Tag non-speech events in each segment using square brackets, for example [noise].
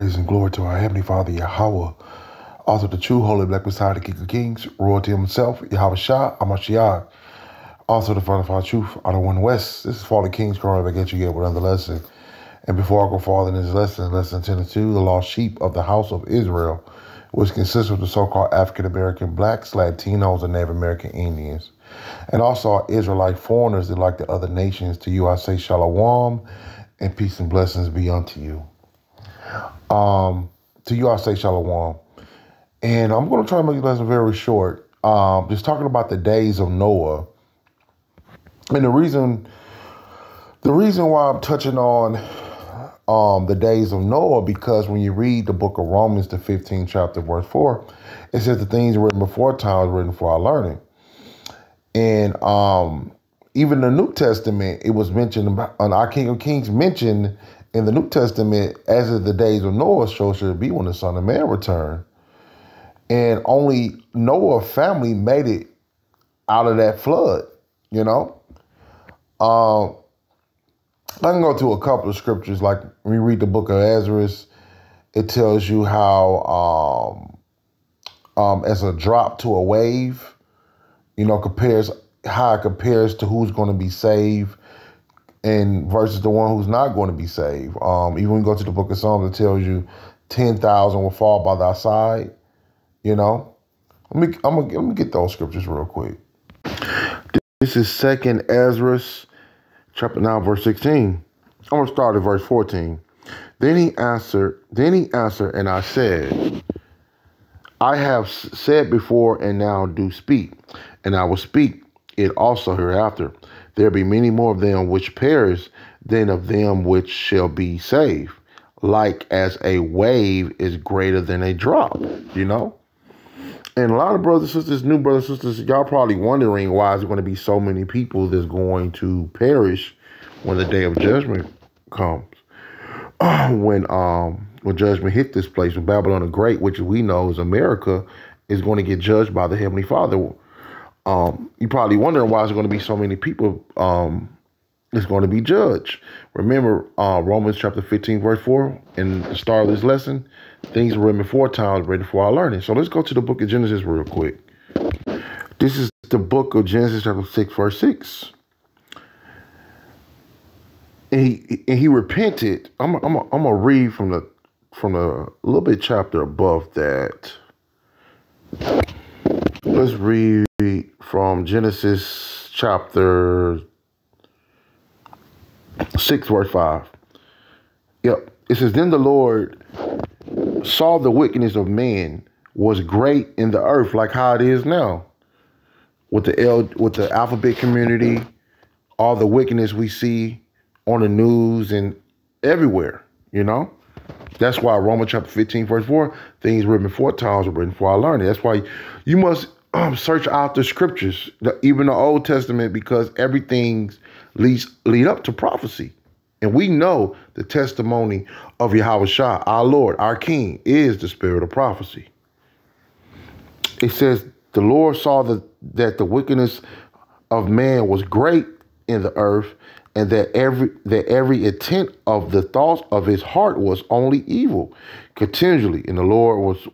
Praise and glory to our Heavenly Father, Yahweh, also the true Holy Black Messiah, the King of Kings, royalty himself, Yahweh Shah, Amashiach, also the Father of our truth, out of one West. This is Fallen Kings calling back at you yet with another lesson. And before I go farther in this lesson, lesson 10 and 2, the lost sheep of the house of Israel, which consists of the so-called African American blacks, Latinos, and Native American Indians. And also our Israelite foreigners that like the other nations. To you I say shalom and peace and blessings be unto you. Um, to you, I say shalom. And I'm going to try to make this lesson very short. Um, just talking about the days of Noah. And the reason, the reason why I'm touching on um, the days of Noah, because when you read the book of Romans, the 15th chapter, verse 4, it says the things written before time written for our learning. And um, even the New Testament, it was mentioned about, on our King of Kings mentioned in the New Testament, as of the days of Noah, so should it be when the Son of Man returned. And only Noah family made it out of that flood, you know? Um, I can go to a couple of scriptures, like when you read the book of Esdras, it tells you how um, um, as a drop to a wave, you know, compares how it compares to who's going to be saved and versus the one who's not going to be saved. Um, even when you go to the book of Psalms, it tells you 10,000 will fall by thy side, you know. Let me, I'm gonna, let me get those scriptures real quick. This is Second Esdras, chapter 9, verse 16. I'm going to start at verse 14. Then he answered, then he answered, and I said, I have said before and now do speak, and I will speak it also hereafter there be many more of them which perish than of them which shall be saved. Like as a wave is greater than a drop, you know? And a lot of brothers and sisters, new brothers and sisters, y'all probably wondering why is it going to be so many people that's going to perish when the day of judgment comes. [clears throat] when um when judgment hit this place, when Babylon the Great, which we know is America, is going to get judged by the Heavenly Father um, you're probably wondering why there's going to be so many people um, that's going to be judged. Remember uh, Romans chapter 15, verse 4, in the start of this lesson, things were written four times, ready for our learning. So let's go to the book of Genesis real quick. This is the book of Genesis chapter 6, verse 6. And he, and he repented. I'm, I'm, I'm to read from the from a little bit chapter above that. Let's read from Genesis chapter 6, verse 5. Yep. It says, Then the Lord saw the wickedness of man was great in the earth, like how it is now. With the L with the alphabet community, all the wickedness we see on the news and everywhere, you know? That's why Romans chapter 15, verse 4, things written before times are written for our learning. That's why you must um, search out the scriptures, the, even the Old Testament, because everything leads lead up to prophecy. And we know the testimony of Yahweh Shah, our Lord, our King, is the spirit of prophecy. It says, the Lord saw that, that the wickedness of man was great in the earth, and that every that every intent of the thoughts of his heart was only evil continually. And the Lord was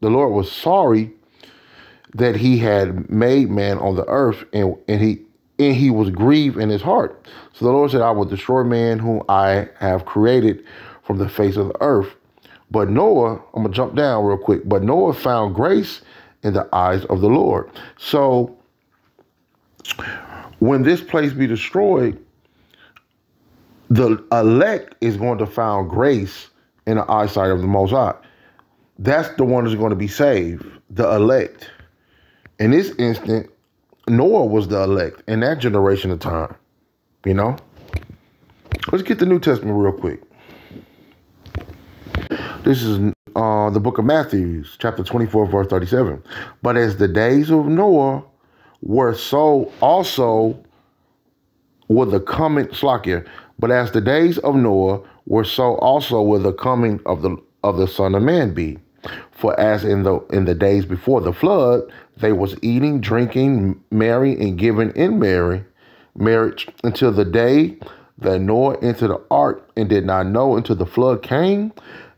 the Lord was sorry that he had made man on the earth and, and he and he was grieved in his heart. So the Lord said, I will destroy man whom I have created from the face of the earth. But Noah, I'm gonna jump down real quick, but Noah found grace in the eyes of the Lord. So when this place be destroyed, the elect is going to find grace in the eyesight of the Most High. That's the one that's going to be saved, the elect. In this instant, Noah was the elect in that generation of time. You know? Let's get the New Testament real quick. This is uh, the book of Matthew, chapter 24, verse 37. But as the days of Noah were so also were the coming Slakia. But as the days of Noah were so also will the coming of the of the Son of Man be. For as in the in the days before the flood, they was eating, drinking, marrying, and giving in marry, marriage until the day that Noah entered the ark and did not know until the flood came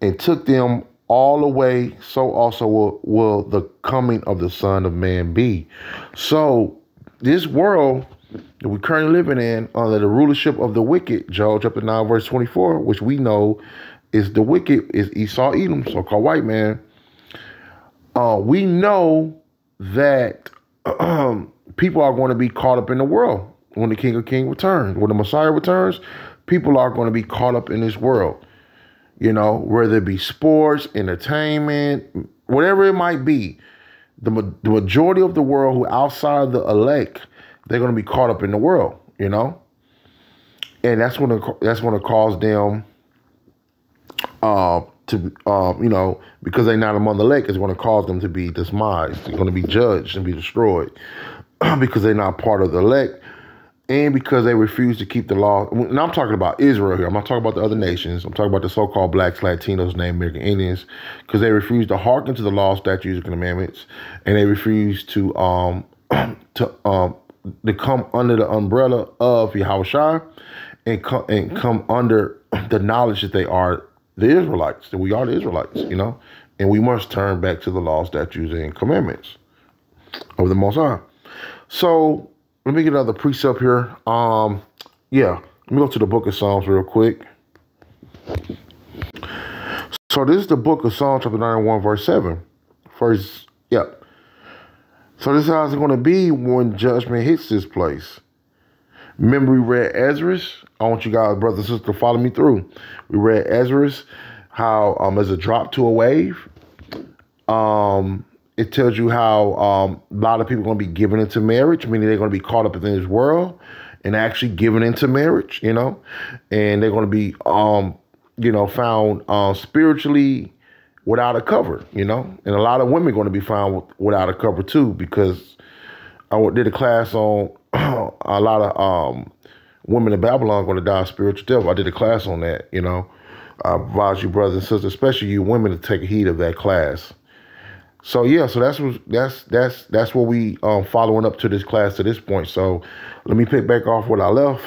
and took them all away, so also will, will the coming of the Son of Man be. So this world that we're currently living in under the rulership of the wicked, Job chapter 9, verse 24, which we know is the wicked, is Esau Edom, so-called white man. Uh, we know that um, people are going to be caught up in the world when the King of King returns. When the Messiah returns, people are going to be caught up in this world you know, whether it be sports, entertainment, whatever it might be. The, the majority of the world who outside the elect, they're going to be caught up in the world, you know, and that's going to that's going to cause them uh, to uh, you know because they're not among the elect, is going to cause them to be despised. They're going to be judged and be destroyed [clears throat] because they're not part of the elect and because they refuse to keep the law. And I'm talking about Israel here. I'm not talking about the other nations. I'm talking about the so-called blacks, Latinos, Native American Indians, because they refuse to hearken to the law, statutes, and commandments, and they refuse to um [clears throat] to um to come under the umbrella of Yahweh and come and come under [clears throat] the knowledge that they are the Israelites, that we are the Israelites, you know, and we must turn back to the law, statutes, and commandments of the Most High. So let me get another precept here. Um, yeah, let me go to the book of Psalms real quick. So this is the book of Psalms chapter 91, verse 7. First, yep. So this is how it's going to be when judgment hits this place. Remember we read Esdras? I want you guys, brothers and sisters, to follow me through. We read Esdras, how um, as a drop to a wave, um, it tells you how um, a lot of people are going to be given into marriage, meaning they're going to be caught up in this world and actually given into marriage, you know, and they're going to be, um, you know, found uh, spiritually without a cover, you know, and a lot of women going to be found without a cover too, because I did a class on a lot of um, women in Babylon going to die spiritual death. I did a class on that, you know. I advise you, brothers and sisters, especially you women, to take heed of that class. So yeah, so that's what that's that's that's what we um following up to this class to this point. So let me pick back off what I left.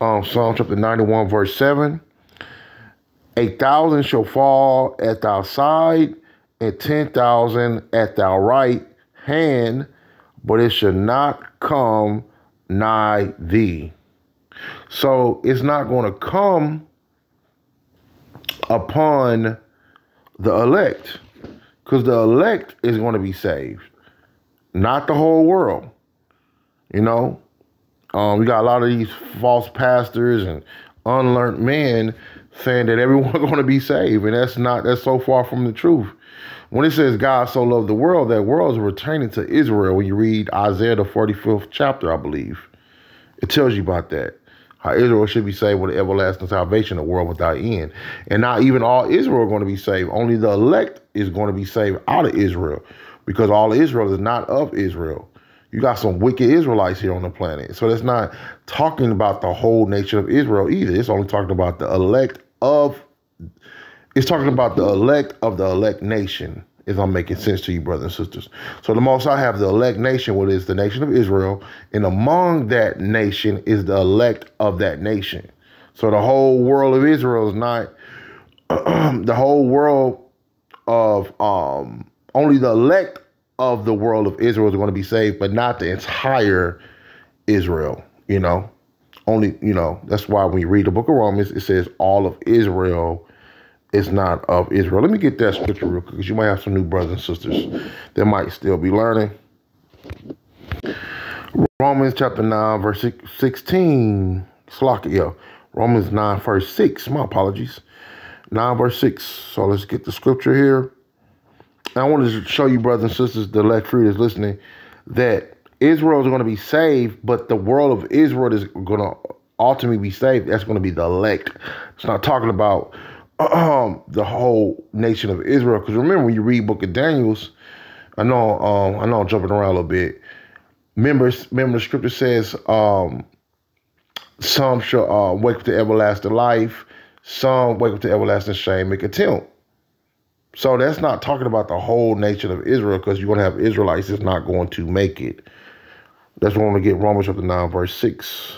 Um Psalm chapter 91, verse 7. A thousand shall fall at thy side, and ten thousand at thy right hand, but it shall not come nigh thee. So it's not going to come upon the elect because the elect is going to be saved, not the whole world. You know, um, we got a lot of these false pastors and unlearned men saying that everyone's [laughs] going to be saved, and that's not that's so far from the truth. When it says God so loved the world, that world is returning to Israel. When you read Isaiah the forty fifth chapter, I believe, it tells you about that how Israel should be saved with everlasting salvation, a world without end. And not even all Israel are going to be saved. Only the elect is going to be saved out of Israel because all Israel is not of Israel. You got some wicked Israelites here on the planet. So that's not talking about the whole nation of Israel either. It's only talking about the elect of, it's talking about the elect of the elect nation if I'm making sense to you, brothers and sisters. So the most I have the elect nation, what is the nation of Israel, and among that nation is the elect of that nation. So the whole world of Israel is not [clears throat] the whole world of um only the elect of the world of Israel is going to be saved, but not the entire Israel, you know. Only, you know, that's why when you read the book of Romans, it says all of Israel is not of Israel. Let me get that scripture real quick because you might have some new brothers and sisters that might still be learning. Romans chapter 9, verse 16. Slock yeah. Romans 9, verse 6. My apologies. 9, verse 6. So let's get the scripture here. I wanted to show you, brothers and sisters, the elect is listening, that Israel is going to be saved, but the world of Israel is going to ultimately be saved. That's going to be the elect. It's not talking about [clears throat] um, the whole nation of Israel. Because remember, when you read Book of Daniel's, I know um, I know I'm jumping around a little bit. Remember, remember the scripture says, um, some shall uh, wake up to everlasting life, some wake up to everlasting shame and contempt. So that's not talking about the whole nation of Israel, because you're going to have Israelites that's not going to make it. That's want to get Romans chapter 9, verse 6.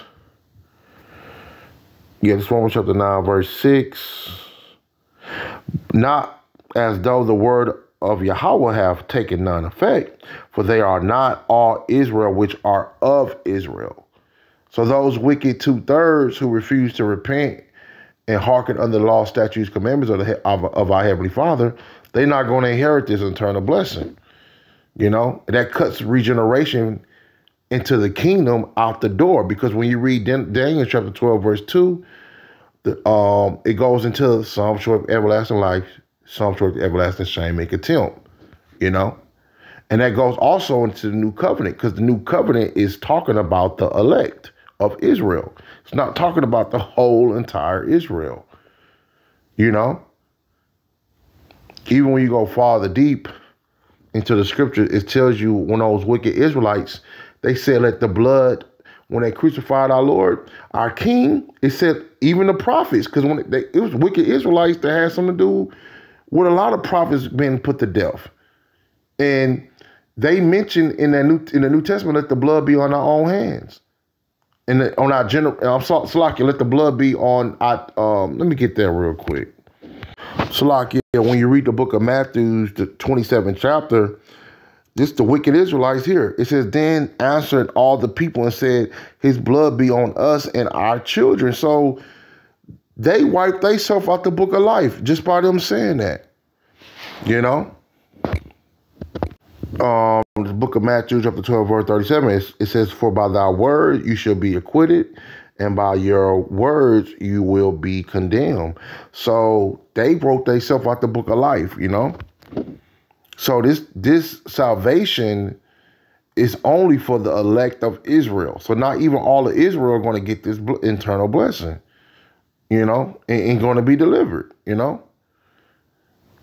Yeah, this Romans chapter 9, verse 6. Not as though the word of Yahweh have taken none effect, for they are not all Israel which are of Israel. So those wicked two thirds who refuse to repent and hearken under the law, statutes, commandments of, the, of, of our Heavenly Father, they're not going to inherit this eternal blessing. You know, that cuts regeneration into the kingdom out the door because when you read Daniel chapter 12, verse 2, the, um, it goes into some short of everlasting life, some short of everlasting shame and contempt, you know? And that goes also into the new covenant because the new covenant is talking about the elect of Israel. It's not talking about the whole entire Israel, you know? Even when you go farther deep into the scripture, it tells you when those wicked Israelites, they said, let the blood, when they crucified our Lord, our King, it said even the prophets, because when they, it was wicked Israelites that had something to do with a lot of prophets being put to death. And they mentioned in the New in the New Testament, let the blood be on our own hands. And on our general, I'm Salakia, let the blood be on. our, um, let me get there real quick. Salakia, when you read the book of Matthew's, the 27th chapter, this the wicked Israelites here. It says, then answered all the people and said, his blood be on us and our children. So they wiped themselves out the book of life just by them saying that. You know? Um, the book of Matthew, chapter 12, verse 37, it, it says, For by thy word you shall be acquitted, and by your words you will be condemned. So they wrote themselves out the book of life, you know? So this this salvation is only for the elect of Israel. So not even all of Israel are going to get this internal blessing, you know, and, and going to be delivered, you know.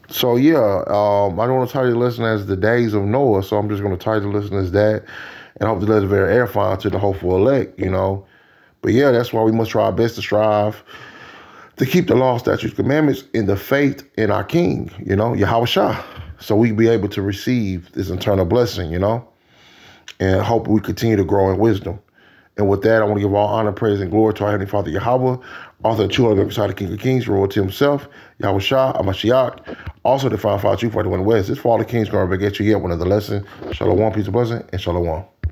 So yeah, um, I don't want to title the lesson as the days of Noah, so I'm just going to title the lesson as that, and hope to let it very edifying to the hopeful elect, you know. But yeah, that's why we must try our best to strive to keep the law, statutes, commandments in the faith in our King, you know, Yahweh Shah, so we be able to receive this eternal blessing, you know, and hope we continue to grow in wisdom. And with that, I want to give all honor, praise, and glory to our Heavenly Father Yahweh, author and true of the King of Kings, royalty himself, Yahweh Shah, Amashiach, also the final file chief for the one west. This for all the kings going to get you yet one of the lessons. Shalom, peace and blessing, and shalom.